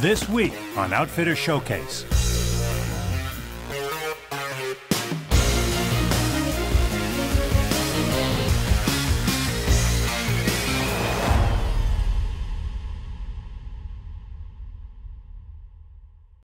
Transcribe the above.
This week on Outfitter Showcase.